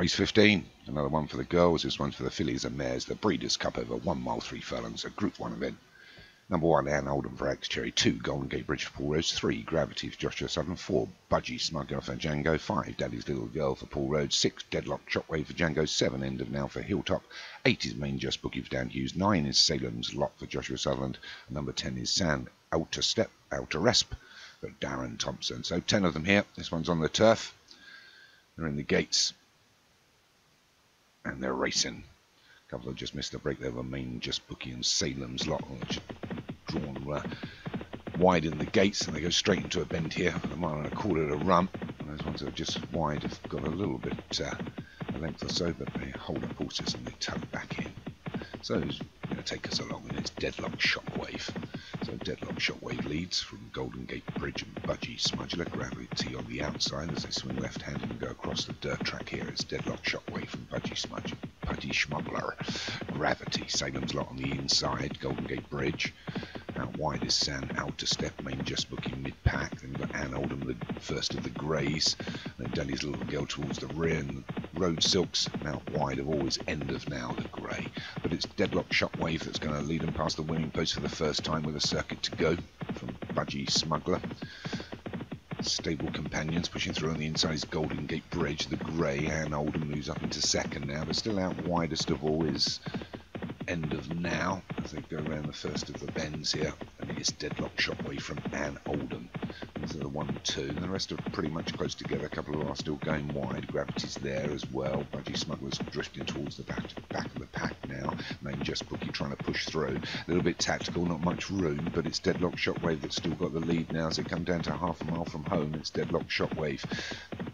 Race 15, another one for the girls. This one's for the fillies and mares. The Breeders' Cup over one mile, three furlongs, a Group 1 event. Number one, Anne Oldham for Axe Cherry. Two, Golden Gate Bridge for Paul Rhodes. Three, Gravity for Joshua Sutton. Four, Budgie Smuggler for Django. Five, Daddy's Little Girl for Paul Rhodes. Six, Deadlock Shockwave for Django. Seven, End of Now for Hilltop. Eight is Main Just Bookie for Dan Hughes. Nine is Salem's Lot for Joshua Sutherland. And number ten is San Outer Step, Outer Resp for Darren Thompson. So ten of them here. This one's on the turf. They're in the gates. And they're racing. A couple have just missed the break there. The main just bookie and Salem's lot, which drawn uh, wide in the gates and they go straight into a bend here a mile and a quarter to run. And those ones that are just wide have got a little bit uh, a length or so, but they hold up horses and they tuck back in. So it's going to take us along in its deadlock shockwave. So deadlock shockwave leads from Golden Gate Bridge and Budgie Smudgler. Gravity on the outside as they swing left-handed and go across the dirt track here. It's deadlock shockwave from Budgie Smudge. Budgie Schmuggler. Gravity. Salem's lot on the inside. Golden Gate Bridge. Out wide is San Outer Step, main just booking mid pack. Then we've got Anne Oldham, the first of the greys. Then Danny's little girl towards the rear, and Road Silks out wide of always end of now the grey. But it's Deadlock Shockwave that's going to lead them past the winning post for the first time with a circuit to go from Budgie Smuggler. Stable companions pushing through on the inside is Golden Gate Bridge, the grey. Anne Oldham moves up into second now, but still out widest of all is end of now as they go around the first of the bends here and it is deadlock shockwave from Anne Oldham the one, two. and the rest are pretty much close together. A couple of are still going wide. Gravity's there as well. Budgie smugglers drifting towards the back, back of the pack now main just bookie trying to push through a little bit tactical not much room but it's deadlock shockwave that's still got the lead now as they come down to half a mile from home it's deadlock shockwave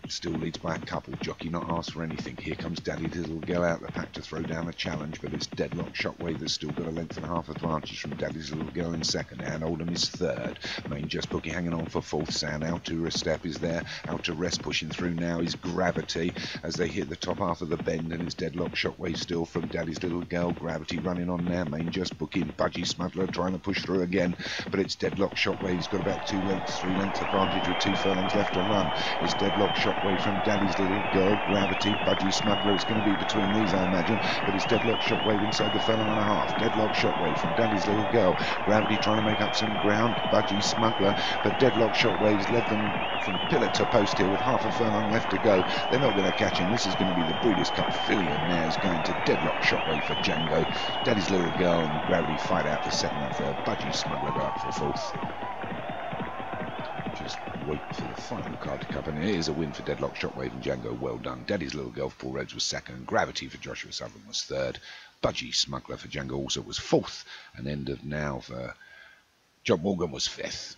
still leads by a couple. Jockey not asked for anything. Here comes Daddy Little Girl out the pack to throw down a challenge, but it's Deadlock Shockwave that's still got a length and a half advantage from Daddy's Little Girl in second. Anne Oldham is third. Main Just Bookie hanging on for fourth. San out to a step is there. Out to rest pushing through now is Gravity as they hit the top half of the bend and it's Deadlock Shockwave still from Daddy's Little Girl. Gravity running on now. Main Just Booking. Budgie Smuggler trying to push through again, but it's Deadlock Shockwave's got about two lengths, three lengths advantage with two furlongs left to run. It's Deadlock Shockwave from Daddy's Little Girl. Gravity. Budgie Smuggler. It's going to be between these, I imagine, but it's Deadlock Shockwave inside the furlong and a half. Deadlock Shockwave from Daddy's Little Girl. Gravity trying to make up some ground. Budgie Smuggler, but Deadlock Shockwave's led them from pillar to post here with half a furlong left to go. They're not going to catch him. This is going to be the Breeders' Cup filly and mares going to Deadlock Shockwave for Django. Daddy's Little Girl and Gravity fight out for second and third. Budgie Smuggler go up for fourth just wait for the final card to come. And it is a win for Deadlock Shockwave and Django. Well done. Daddy's Little Girl for Paul Rhodes was second. Gravity for Joshua Sutherland was third. Budgie Smuggler for Django also was fourth. And End of Now for John Morgan was fifth.